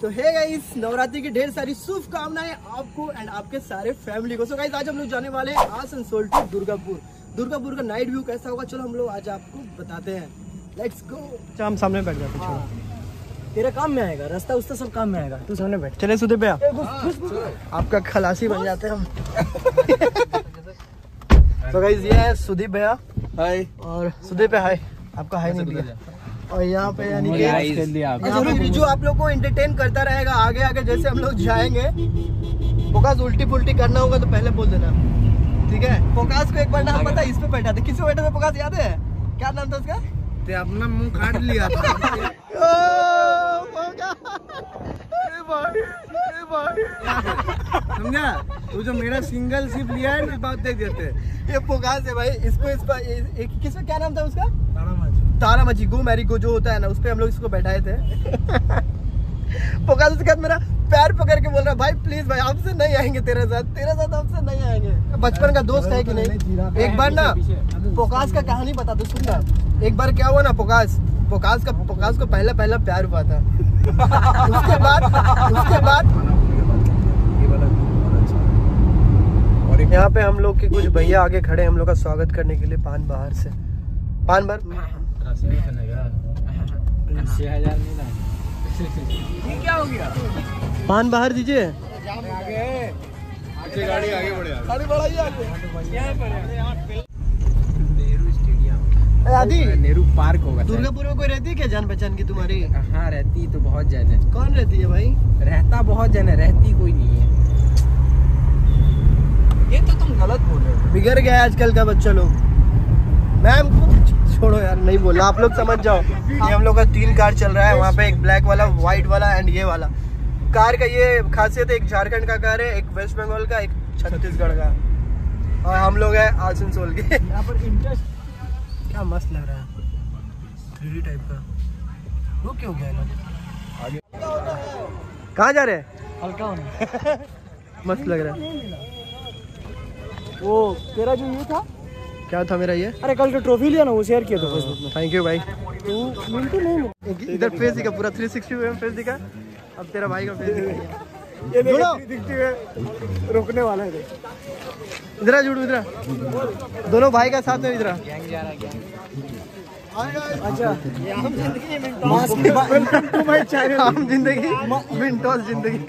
तो है गाइस नवरात्रि की ढेर सारी शुभकामनाएँ आपको एंड आपके सारे फैमिली को। सो गाइस आज हम लोग जाने वाले हैं आसनसोल टू दुर्गापुर। दुर्गापुर का नाइट व्यू कैसा होगा? चलो हम लोग आज आपको बताते हैं। लेट्स गो अच्छा हम सामने बैठ जाते हैं तेरे काम में आएगा रास्ता उस्ता सब काम में आएगा। तू सामने बैठ। चले सुधे पे आपका खलासी बन जाते हैं हम। तो गाइस ये है सुदीप भैया। हाय और सुदीप पे हाय आपका हाय नहीं दिया। और यहाँ पे यानी कि यहाँ पे जो आप लोग को एंटरटेन करता रहेगा आगे आगे जैसे हम लोग जाएँगे फोकास उल्टी पुल्टी करना होगा तो पहले बोल देना। ठीक है? फोकास को एक बार नाम पता इस पे बैठा था किस पे बैठा था फोकास याद है? क्या नाम था उसका? अपना मुँह काट लिया था। समझा? तू जो मेरा सिंगल शिप लिया है ना बात देख देते। ये फोकास है भाई इसको इस पर किस पे क्या नाम था उसका? तारा मची, गो मैरी गो, जो होता है ना, उस पे हम लोग इसको बैठाए थे। फोकास उसके बाद मेरा पैर पकड़ के बोल रहा है भाई प्लीज़ भाई, हमसे नहीं आएँगे तेरे साथ तेरे साथ हमसे नहीं आएँगे। बचपन का दोस्त है कि नहीं? एक बार ना पोकास का कहानी बता दो, सुन ना। एक बार क्या हुआ ना पोकास पोकास का पोकास को पहला पहला प्यार हुआ था। उसके बाद उसके बाद यहाँ पे हम लोग के कुछ भैया आगे खड़े हम लोग का स्वागत करने के लिए पान बाहर से। पान भर पान बाहर दीजिए। गाड़ी आगे बढ़े गाड़ी बढ़ाइए आगे। नेहरू स्टेडियम। नेहरू पार्क होगा दुर्गापुर में कोई रहती है क्या जान पहचान की तुम्हारी? हाँ रहती तो बहुत जन है। कौन रहती है भाई? रहता बहुत जन है रहती कोई नहीं है। ये तो तुम गलत बोल रहे हो। बिगड़ गया आजकल का बच्चा लोग। मैम छोड़ो यार नहीं बोला। आप लोग समझ जाओ ये हम लोग का तीन कार चल रहा है वहाँ पे एक ब्लैक वाला व्हाइट वाला एंड ये वाला। कार का ये खासियत एक झारखंड का कार है एक वेस्ट बंगाल का एक छत्तीसगढ़ का। और हम लोग हैं आसनसोल के। यहाँ पर इंटरेस्ट क्या मस्त लग रहा है। थ्री टाइप का। वो क्यों गया लोग कहाँ जा रहे हैं? हल्का मस्त लग रहा है। वो तेरा जो ये था? क्या था मेरा ये? अरे कल का ट्रॉफी लिया ना वो शेयर किया था फेसबुक में। थैंक यू भाई तो नहीं इधर फेस दिखा पूरा 360 में फेस दिखा। अब तेरा भाई का फेस दिखा। ये। दिखती है रोकने वाला है इधर जुड़ू इधर दोनों भाई का साथ में इधर अच्छा। ज़िंदगी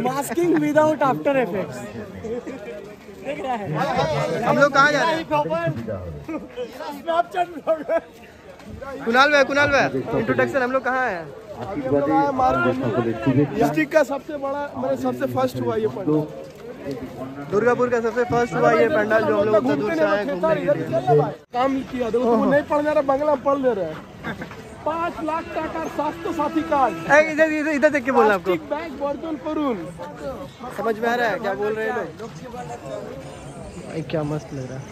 मास्किंग विदाउट आफ्टर इफेक्ट्स हम लोग कहाँ जा रहे हैं? कुणाल भाई कुणाल भाई? इंट्रोडक्शन हम लोग कहाँ हैं? डिस्ट्रिक्ट का सबसे बड़ा मेरे सबसे फ़र्स्ट हुआ ये पंडाल। दुर्गापुर का सबसे फ़र्स्ट हुआ ये पंडाल जो हम लोग दूर से आए घूमने के लिए। काम किया देखो नहीं पढ़ जा रहा बंगला पढ़ ले रहे पाँच इधर इधर इधर देख के बोलना आपको प्लास्टिक बैग बर्तन करून समझ में आ रहा है? क्या बोल रहे हैं लोग? भाई क्या मस्त लग रहा है।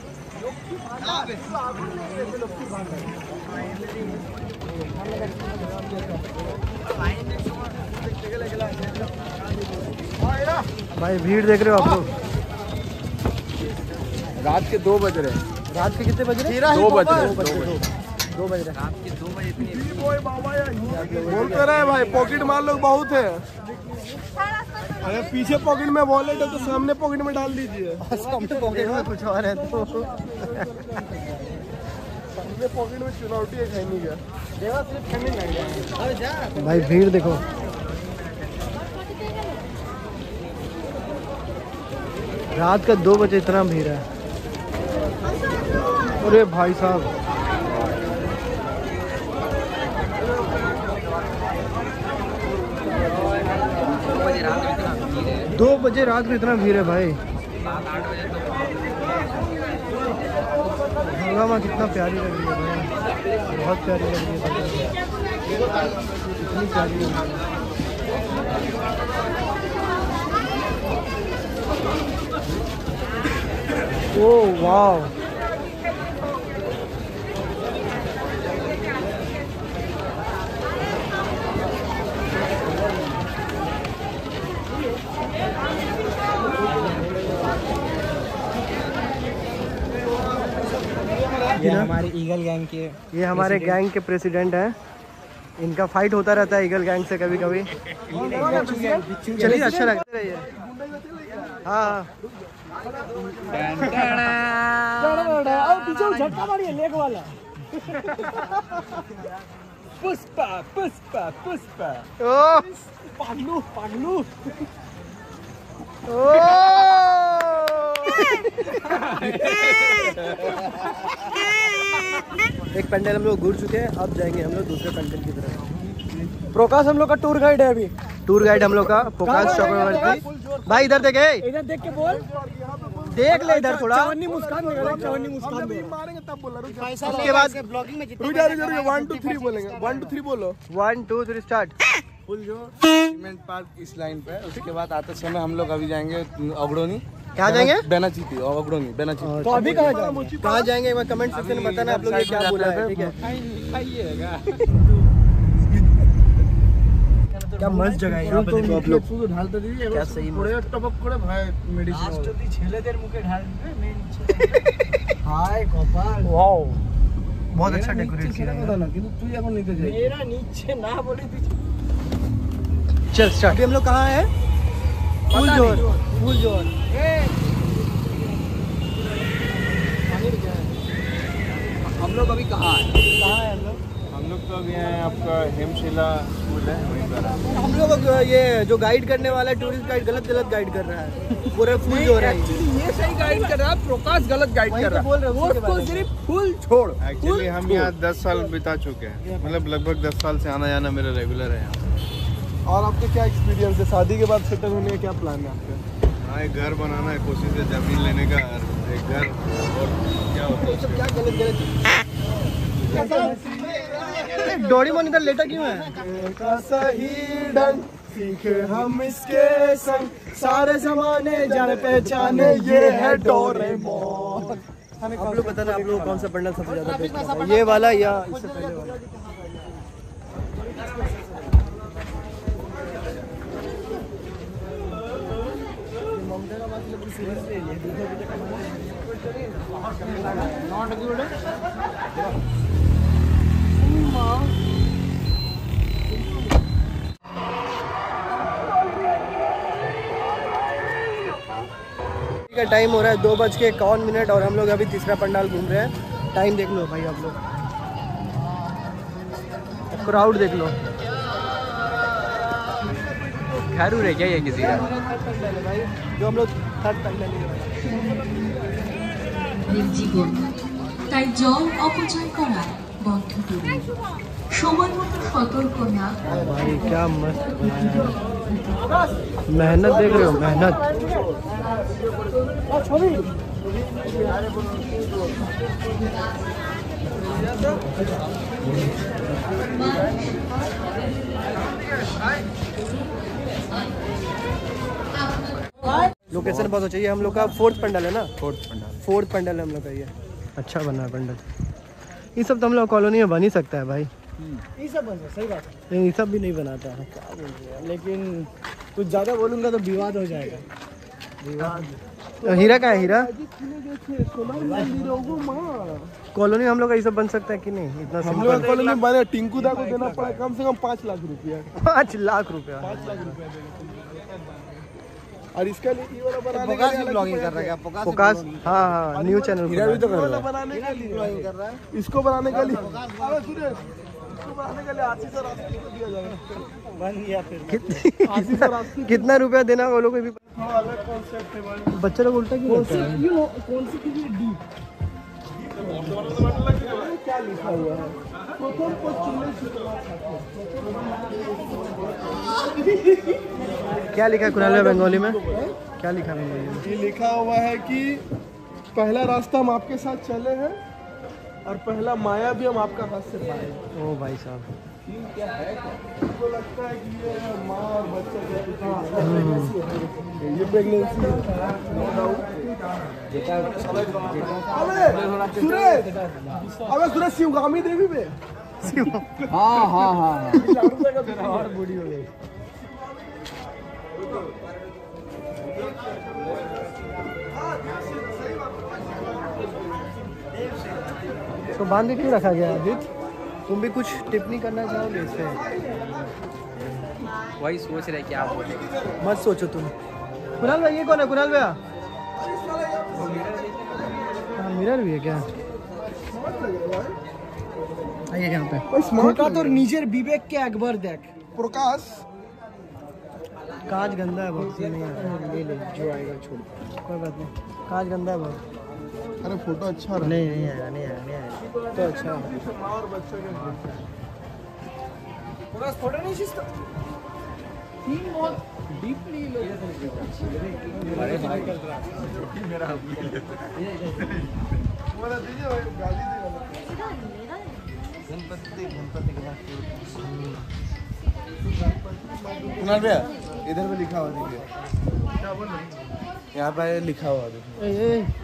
भाई भीड़ देख रहे हो आप लोग? रात के दो बज रहे हैं। रात के कितने बज रहे हैं? दो बज रहे दो बज रहे दो बज रहे बोलते रहे भाई पॉकेट मार लोग बहुत है। अरे पीछे पॉकेट में वॉलेट है तो सामने पॉकेट में डाल दीजिए। सामने पॉकेट में कुछ और है तो। सामने पॉकेट में चुनौती है खैनी का। भाई भीड़ देखो। रात का दो बजे इतना भीड़ है। अरे भाई साहब। दो बजे रात में इतना भीड़ है भाई। गंगा माँ कितना प्यारी लग रही है भाई। बहुत प्यारी लग रही है इतनी प्यारी लग रही है। ओ, वाह। ये हमारे ईगल गैंग के ये हमारे गैंग के प्रेसिडेंट हैं। इनका फाइट होता रहता है ईगल गैंग से कभी कभी चलिए अच्छा लगता है ये। हाँ है। पुष्पा पुष्पा पुष्पा ओ पागलू पागलू। ओ एक पंडल हम लोग घूर चुके हैं अब जाएँगे हम लोग दूसरे पंडल की तरफ़। प्रकाश हम लोग का टूर गाइड है अभी। टूर गाइड हम लोग का प्रकाश चक्रवर्ती भाई इधर देखे इधर देख के बोल। देख ले इधर थोड़ा। चवन्नी मुस्कान चवन्नी मुस्कान मारेंगे तब बोला रुक जा। उसके बाद रुक जा रुक जा रुक जा वन टू थ्री बोलेंगे। वन टू थ्री बोलो। One two three start full जो। सीमेंट पार्क इस लाइन पे उसके बाद आते समय हम लोग अभी जाएँगे अगड़ोनी कहाँ जाएंगे बेनाचीती और अगड़ोनी बेनाचीती तो अभी कहाँ जाएंगे कहाँ जाएंगे मैं कमेंट सेक्शन में बताना आप लोग ये क्या बोला है ठीक है क्या मस्त जगह है यहाँ पे देखो आप लोग শুধু ঢালতে দিবি क्या सही পড়ে টপক করে ভাই মেডিসিন ছেলেদের মুখে ঢাল হাই কপাল ওয়াও बहुत अच्छा डेकोरेट किया है না কিন্তু তুই এখন নিতে যাই मेरा नीचे ना बोले तुझे चल स्टार्ट हम लोग कहाँ हैं फुल ज़ोर। फुल ज़ोर। हम लोग अभी कहाँ हैं? कहाँ है हम लोग? हम लोग तो अभी हैं आपका हेमशिला स्कूल है वहीं पर हम लोग ये जो गाइड करने वाला टूरिस्ट गाइड गलत गलत गाइड कर रहा है। पूरे फुल ज़ोर है ये। सही गाइड कर रहा है प्रकाश गलत गाइड बोल रहे हैं उसी के बारे में। सिर्फ़ फुल छोड़ एक्चुअली हम यहाँ दस साल बिता चुके हैं। मतलब लगभग दस साल से आना जाना मेरा रेगुलर है यहाँ। और आपका क्या एक्सपीरियंस है? शादी के बाद सेटल होने का क्या प्लान है आपका? हाँ एक घर बनाना है कोशिश है ज़मीन लेने का एक घर और क्या होता है क्या गलत गलत डोरीमोन इधर लेटा क्यों है? का सही ढंग सीखे हम इसके संग। सारे जमाने जाने पहचाने ये है डोरेमोन। आप लोग बताना आप लोग कौन सा पंडल सबसे ज़्यादा ये वाला या इससे पहले वाला? का टाइम हो रहा है दो बज के इक्यावन मिनट और हम लोग अभी तीसरा पंडाल घूम रहे हैं। टाइम देख लो भाई आप लोग। क्राउड देख लो। घर है क्या ये किसी का? भाई जो हम लोग জীবন তাই জল অপচয় করা বন্ধ করুন। সময় মতো সতর্ক না মেহনত দেখ রে মেহনত। लोकेशन बहुत अच्छा ये हम लोग का फोर्थ पंडल है ना? फोर्थ पंडल। फोर्थ पंडल है हम लोग का ये। अच्छा बना है पंडल। ये सब तो हम लोग कॉलोनी में बन ही सकता है भाई। ये सब बन सही बात है। ये सब भी नहीं बनाता। है हैं लेकिन कुछ ज़्यादा बोलूँगा तो विवाद हो जाएगा। तो हीरा का है हीरा? कॉलोनी हम लोग का ये सब बन सकता है कि नहीं? इतना हम लोग कॉलोनी बने टिंकू दा को देना पड़ा कम से कम पाँच लाख रुपया। पाँच लाख रुपया। पाँच लाख रुपया और इसका लिए ये वाला बनाने के ब्लॉगिंग कर रहा है फोकस हाँ हाँ। न्यू चैनल तो कर रहा बनाने के लिए इसको बनाने के लिए। इसको बनाने के लिए आशीष और आशीष को दिया जाएगा। बन गया फिर। कितनी रुपया देना वो लोग भी? हाँ अलग कॉन्सेप्ट है भाई। बच्चे लोग उल्टा क्यों हैं? कौन सी चीज़ डी क्या लिखा हुआ है? को क्या लिखा है कुनाल बंगाली में? क्या लिखा है ये लिखा हुआ है कि पहला रास्ता हम आपके साथ चले हैं और पहला माया भी हम आपका हाथ से पाए ओ भाई साहब। मुझको लगता है कि ये माँ और बच्चे के बीच में। ये प्रेगनेंसी नो डाउट अबे सुरेश! अबे सुरेश शिवगामी देवी पे हाँ हाँ हाँ और बूढ़ी हो। गई तो बाँध के क्यों रखा गया है अभी? तुम भी कुछ टिप्पणी करना चाहोगे इसमें वही सोच रहे क्या बोले। मत सोचो तुम। कुणाल भाई ये कौन है? कुणाल भैया? हाँ, मिरर भी है क्या? यहाँ पे। स्मार्ट और निजर विवेक के अकबर देख। प्रकाश। काज गंदा है बहुत। ले ले जो आएगा छोड़। कोई बात नहीं। काज गंदा है बहुत। अरे फ़ोटो अच्छा रहा। नहीं नहीं आएगा नहीं आएगा नहीं आएगा तो अच्छा। फ़ोटो नहीं बहुत डीपली कुणाल भैया इधर पे लिखा हुआ देखिए। यहाँ पे लिखा हुआ देखिए।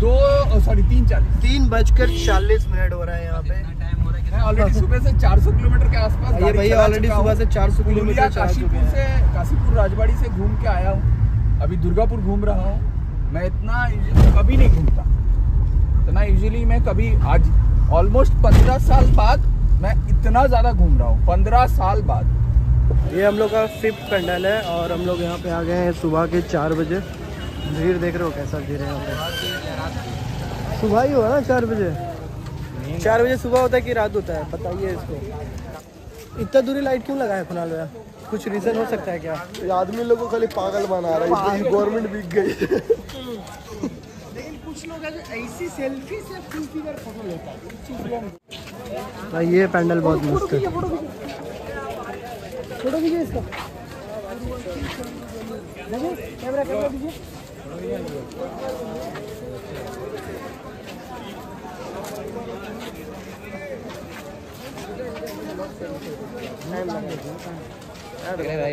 दो सॉरी तीन चालीस। तीन बजकर चालीस मिनट हो रहा है यहाँ पे। ऑलरेडी सुबह से 400 किलोमीटर के आसपास भैया ऑलरेडी सुबह से 400 किलोमीटर काशीपुर से काशीपुर राजबाड़ी से घूम के आया हूँ। अभी दुर्गापुर घूम रहा हूँ। मैं इतना कभी नहीं घूमता। इतना यूजुअली मैं कभी आज ऑलमोस्ट पंद्रह साल बाद मैं इतना ज़्यादा घूम रहा हूँ। पंद्रह साल बाद। ये हम लोग का फिफ्थ पेंडल है और हम लोग यहाँ पे आ गए हैं सुबह के चार बजे। भीड़ देख रहे हो कैसा भीड़ है? यहाँ सुबह ही हुआ ना चार बजे? चार बजे सुबह होता है कि रात होता है? बताइए इसको। इतना दूरी लाइट क्यों लगा है कुणाल भैया? कुछ रीजन हो सकता है क्या? आदमी लोगों को खाली पागल बना रहा है गवर्नमेंट बिक गई लेकिन कुछ लोग ऐसी सेल्फी से फुल फिगर फ़ोटो लेता है। भाई ये पैंडल बहुत मस्त है। फ़ोटो खींचिए। इसका। कैमरा कैमरा दीजिए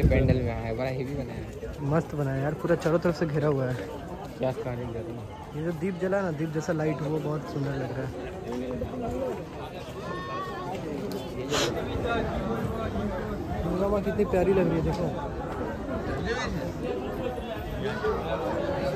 पेंडल में आया बड़ा हेवी बनाया। है मस्त बना है यार पूरा चारों तरफ़ से घिरा हुआ है। क्या कहानी कर ये जो दीप जला ना दीप जैसा लाइट वो बहुत सुंदर लग रहा है। दुर्गा माँ कितनी प्यारी लग रही है देखो।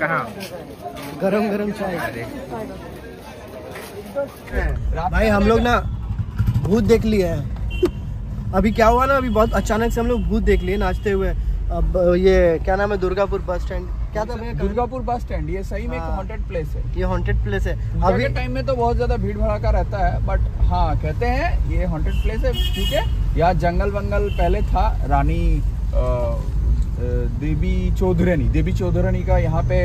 कहाँ? गरम गरम चाय भाई हम लोग ना भूत देख लिए हैं। अभी क्या हुआ ना अभी बहुत अचानक से हम लोग भूत देख लिए नाचते हुए। अब ये क्या नाम है दुर्गापुर बस स्टैंड। क्या था भैया दुर्गापुर बस स्टैंड ये सही में एक हाँ। हॉन्टेड प्लेस है। ये हॉन्टेड प्लेस है। अभी टाइम में तो बहुत ज़्यादा भीड़ भड़ाका रहता है बट हाँ कहते हैं ये हॉन्टेड प्लेस है क्योंकि यहाँ जंगल वंगल पहले था रानी देवी चौधरानी देवी चौधरानी का यहाँ पे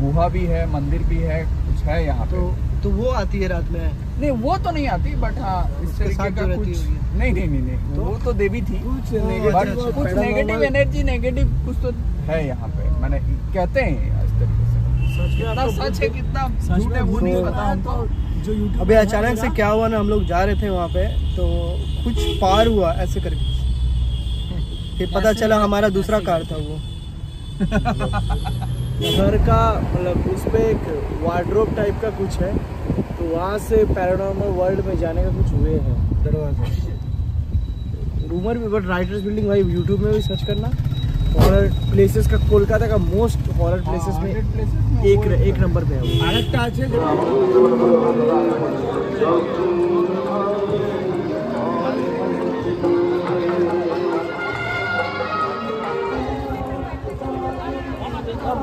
गुहा भी है मंदिर भी है कुछ है यहाँ पे। तो तो वो आती है रात में? नहीं वो तो नहीं आती बट हाँ इस तरीके का कुछ। नहीं नहीं नहीं नहीं वो तो देवी थी। कुछ बट कुछ नेगेटिव एनर्जी नेगेटिव कुछ तो है यहाँ पे। मैंने कहते हैं इस तरीके से। कितना सच है कितना झूठ है वो नहीं तो- पता हमको। जो अभी अचानक से क्या हुआ ना हम लोग जा रहे थे वहाँ पे तो कुछ पार हुआ ऐसे करके। फिर पता चला हमारा दूसरा कार था वो। घर का मतलब उस पर एक वार्ड्रोब टाइप का कुछ है तो वहाँ से पैरानॉर्मल वर्ल्ड में जाने का कुछ हुए हैं। दरवाज़ा। रूमर भी बट राइटर्स बिल्डिंग भाई यूट्यूब में भी सर्च करना। हॉरर प्लेसेस का कोलकाता का मोस्ट हॉरर प्लेसेस में एक एक नंबर पे है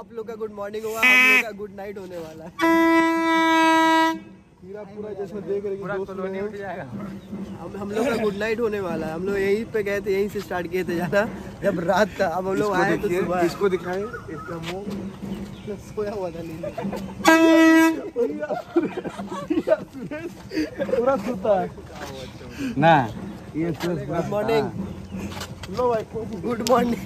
आप लोग का गुड मॉर्निंग हुआ हम लोग का गुड नाइट होने वाला है। पूरा पूरा जैसे देख रहे पूरा कॉलोनी उठ जाएगा। हम हम लोग का गुड नाइट होने वाला है। हम लोग यहीं पे गए थे यहीं से स्टार्ट किए थे जाना। जब रात था अब हम लोग आए तो सुबह। इसको दिखाएँ इसका मुँह। सोया हुआ था पूरा सूता है। ना। ये गुड मॉर्निंग लो भाई गुड मॉर्निंग